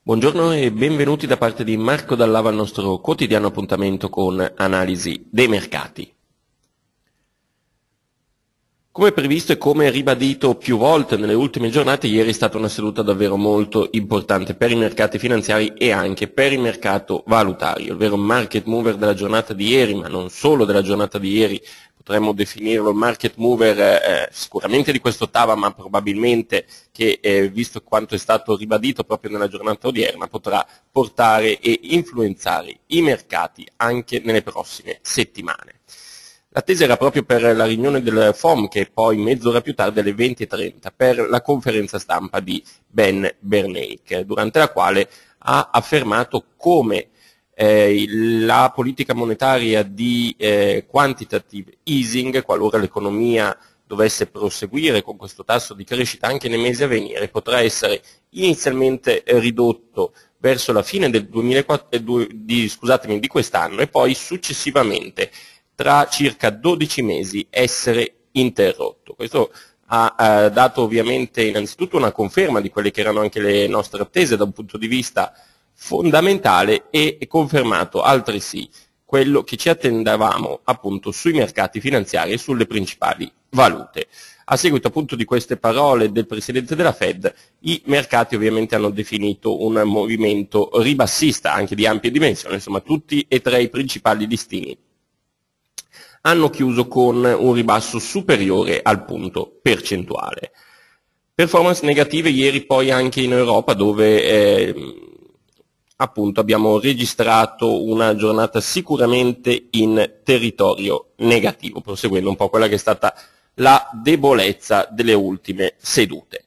Buongiorno e benvenuti da parte di Marco Dallava al nostro quotidiano appuntamento con analisi dei mercati. Come previsto e come ribadito più volte nelle ultime giornate, ieri è stata una seduta davvero molto importante per i mercati finanziari e anche per il mercato valutario. Il vero market mover della giornata di ieri, ma non solo della giornata di ieri, potremmo definirlo market mover eh, sicuramente di questo Tava, ma probabilmente che, eh, visto quanto è stato ribadito proprio nella giornata odierna, potrà portare e influenzare i mercati anche nelle prossime settimane. L'attesa era proprio per la riunione del FOM, che poi mezz'ora più tardi alle 20.30, per la conferenza stampa di Ben Bernanke, durante la quale ha affermato come eh, la politica monetaria di eh, quantitative easing, qualora l'economia dovesse proseguire con questo tasso di crescita anche nei mesi a venire, potrà essere inizialmente eh, ridotto verso la fine del 2004, eh, di, di quest'anno e poi successivamente tra circa 12 mesi essere interrotto. Questo ha eh, dato ovviamente innanzitutto una conferma di quelle che erano anche le nostre attese da un punto di vista fondamentale e confermato altresì quello che ci attendavamo appunto sui mercati finanziari e sulle principali valute. A seguito appunto di queste parole del Presidente della Fed, i mercati ovviamente hanno definito un movimento ribassista, anche di ampie dimensioni, insomma tutti e tre i principali listini hanno chiuso con un ribasso superiore al punto percentuale. Performance negative ieri poi anche in Europa dove eh, appunto abbiamo registrato una giornata sicuramente in territorio negativo, proseguendo un po' quella che è stata la debolezza delle ultime sedute.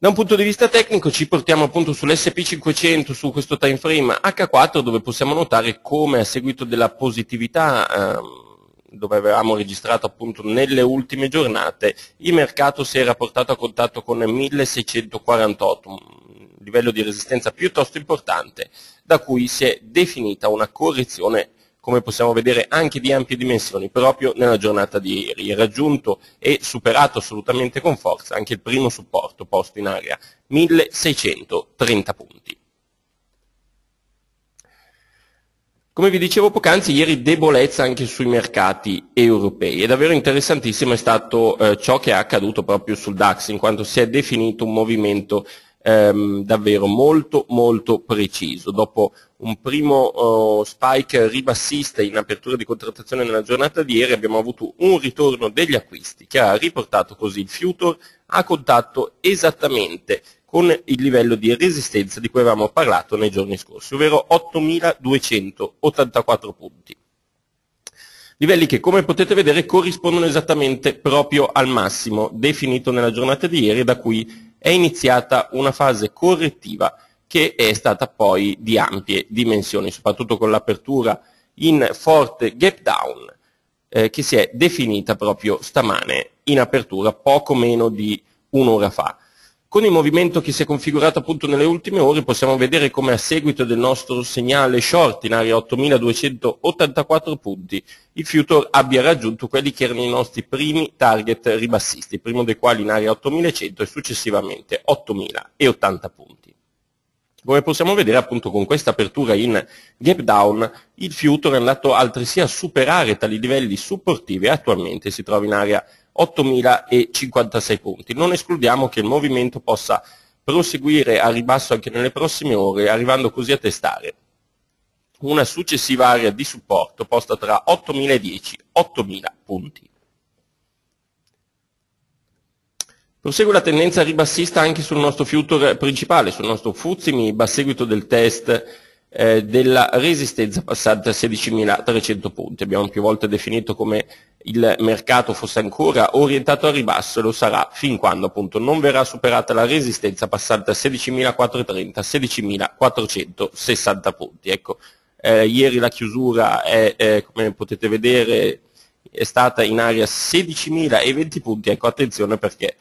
Da un punto di vista tecnico ci portiamo appunto sull'SP500, su questo time frame H4, dove possiamo notare come a seguito della positività ehm, dove avevamo registrato appunto nelle ultime giornate, il mercato si era portato a contatto con 1648, livello di resistenza piuttosto importante, da cui si è definita una correzione come possiamo vedere anche di ampie dimensioni, proprio nella giornata di ieri. Raggiunto e superato assolutamente con forza anche il primo supporto posto in area, 1630 punti. Come vi dicevo poc'anzi, ieri debolezza anche sui mercati europei. È davvero interessantissimo è stato eh, ciò che è accaduto proprio sul DAX, in quanto si è definito un movimento ehm, davvero molto molto preciso. Dopo un primo uh, spike ribassista in apertura di contrattazione nella giornata di ieri abbiamo avuto un ritorno degli acquisti che ha riportato così il future a contatto esattamente con il livello di resistenza di cui avevamo parlato nei giorni scorsi, ovvero 8.284 punti. Livelli che, come potete vedere, corrispondono esattamente proprio al massimo definito nella giornata di ieri, da cui è iniziata una fase correttiva che è stata poi di ampie dimensioni, soprattutto con l'apertura in forte gap down eh, che si è definita proprio stamane in apertura poco meno di un'ora fa. Con il movimento che si è configurato appunto nelle ultime ore possiamo vedere come a seguito del nostro segnale short in area 8284 punti il future abbia raggiunto quelli che erano i nostri primi target ribassisti, primo dei quali in area 8100 e successivamente 8080 punti. Come possiamo vedere appunto con questa apertura in gap down il future è andato altresì a superare tali livelli supportivi e attualmente si trova in area 8.056 punti. Non escludiamo che il movimento possa proseguire a ribasso anche nelle prossime ore, arrivando così a testare una successiva area di supporto posta tra 8.010 e 8.000 punti. Prosegue la tendenza ribassista anche sul nostro future principale, sul nostro FUZIMIB a seguito del test eh, della resistenza passata a 16.300 punti. Abbiamo più volte definito come il mercato fosse ancora orientato a ribasso e lo sarà fin quando appunto non verrà superata la resistenza passata a 16.430, 16.460 punti. Ecco, eh, ieri la chiusura è, eh, come potete vedere, è stata in area 16.020 punti, ecco attenzione perché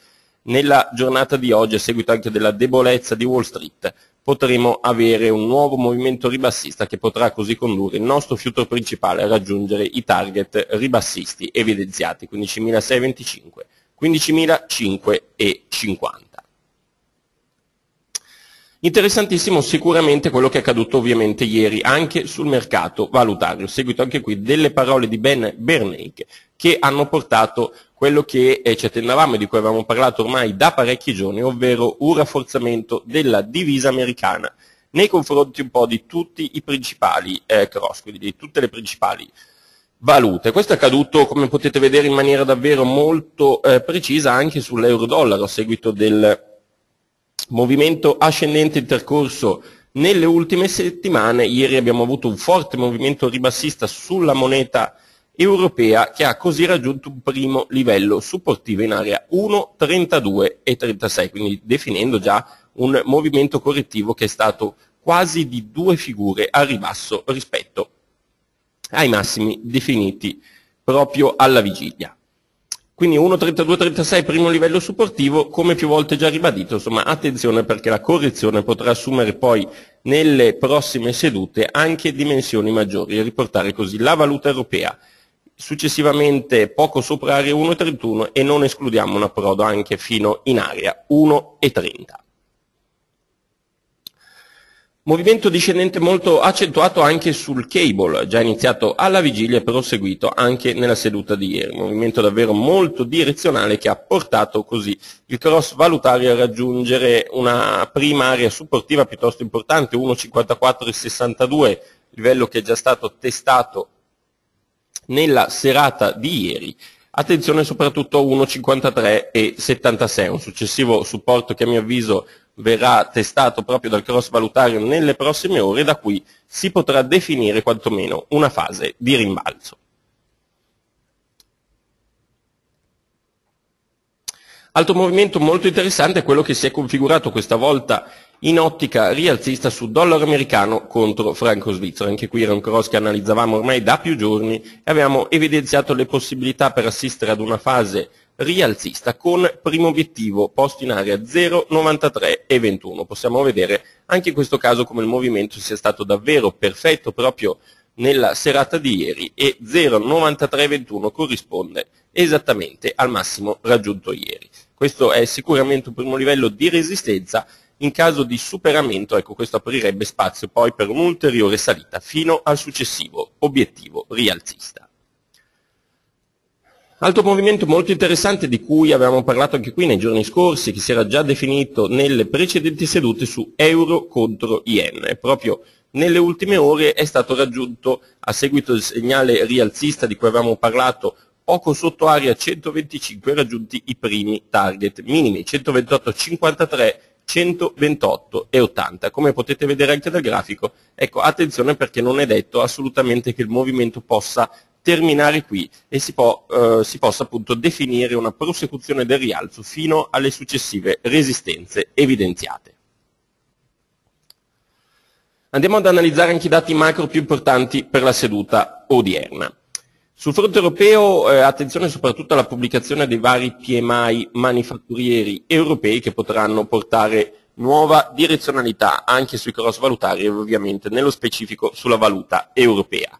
nella giornata di oggi, a seguito anche della debolezza di Wall Street, potremo avere un nuovo movimento ribassista che potrà così condurre il nostro future principale a raggiungere i target ribassisti evidenziati 15.625, 15.550. Interessantissimo sicuramente quello che è accaduto ovviamente ieri anche sul mercato valutario, seguito anche qui delle parole di Ben Bernanke che hanno portato quello che eh, ci attendavamo e di cui avevamo parlato ormai da parecchi giorni, ovvero un rafforzamento della divisa americana nei confronti un po' di tutti i principali eh, cross, quindi di tutte le principali valute. Questo è accaduto, come potete vedere, in maniera davvero molto eh, precisa anche sull'euro-dollaro a seguito del movimento ascendente intercorso nelle ultime settimane. Ieri abbiamo avuto un forte movimento ribassista sulla moneta europea che ha così raggiunto un primo livello supportivo in area 1,32 quindi definendo già un movimento correttivo che è stato quasi di due figure a ribasso rispetto ai massimi definiti proprio alla vigilia. Quindi 1,32-36 primo livello supportivo, come più volte già ribadito, insomma attenzione perché la correzione potrà assumere poi nelle prossime sedute anche dimensioni maggiori e riportare così la valuta europea successivamente poco sopra area 1,31 e non escludiamo un approdo anche fino in area 1,30. Movimento discendente molto accentuato anche sul cable, già iniziato alla vigilia e proseguito anche nella seduta di ieri. Movimento davvero molto direzionale che ha portato così il cross valutario a raggiungere una prima area supportiva piuttosto importante, 1,54,62, livello che è già stato testato nella serata di ieri. Attenzione soprattutto a 1,53 un successivo supporto che a mio avviso verrà testato proprio dal cross valutario nelle prossime ore, da cui si potrà definire quantomeno una fase di rimbalzo. Altro movimento molto interessante è quello che si è configurato questa volta in ottica rialzista su dollaro americano contro franco svizzero. Anche qui era un cross che analizzavamo ormai da più giorni e abbiamo evidenziato le possibilità per assistere ad una fase rialzista con primo obiettivo posto in area 0,93 e 21. Possiamo vedere anche in questo caso come il movimento sia stato davvero perfetto proprio nella serata di ieri e 0,9321 corrisponde esattamente al massimo raggiunto ieri. Questo è sicuramente un primo livello di resistenza, in caso di superamento ecco, questo aprirebbe spazio poi per un'ulteriore salita fino al successivo obiettivo rialzista. Altro movimento molto interessante di cui avevamo parlato anche qui nei giorni scorsi, che si era già definito nelle precedenti sedute su euro contro yen. Proprio nelle ultime ore è stato raggiunto, a seguito del segnale rialzista di cui avevamo parlato, poco sotto area 125 raggiunti i primi target minimi, 128,53 128,80. Come potete vedere anche dal grafico, ecco, attenzione perché non è detto assolutamente che il movimento possa terminare qui e si, può, eh, si possa appunto definire una prosecuzione del rialzo fino alle successive resistenze evidenziate. Andiamo ad analizzare anche i dati macro più importanti per la seduta odierna. Sul fronte europeo eh, attenzione soprattutto alla pubblicazione dei vari PMI manifatturieri europei che potranno portare nuova direzionalità anche sui cross valutari e ovviamente nello specifico sulla valuta europea.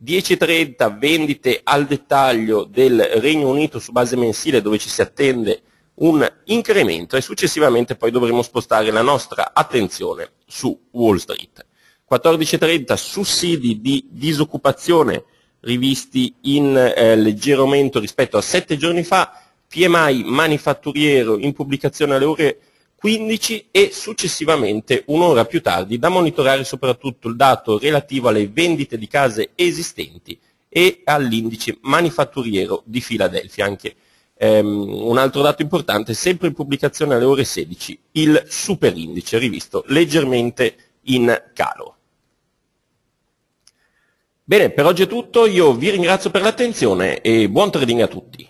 10.30 vendite al dettaglio del Regno Unito su base mensile dove ci si attende un incremento e successivamente poi dovremo spostare la nostra attenzione su Wall Street. 14.30 sussidi di disoccupazione rivisti in eh, leggero aumento rispetto a sette giorni fa, PMI manifatturiero in pubblicazione alle ore 15 e successivamente un'ora più tardi da monitorare soprattutto il dato relativo alle vendite di case esistenti e all'indice manifatturiero di Filadelfia. Anche ehm, un altro dato importante, sempre in pubblicazione alle ore 16, il superindice rivisto leggermente in calo. Bene, per oggi è tutto, io vi ringrazio per l'attenzione e buon trading a tutti.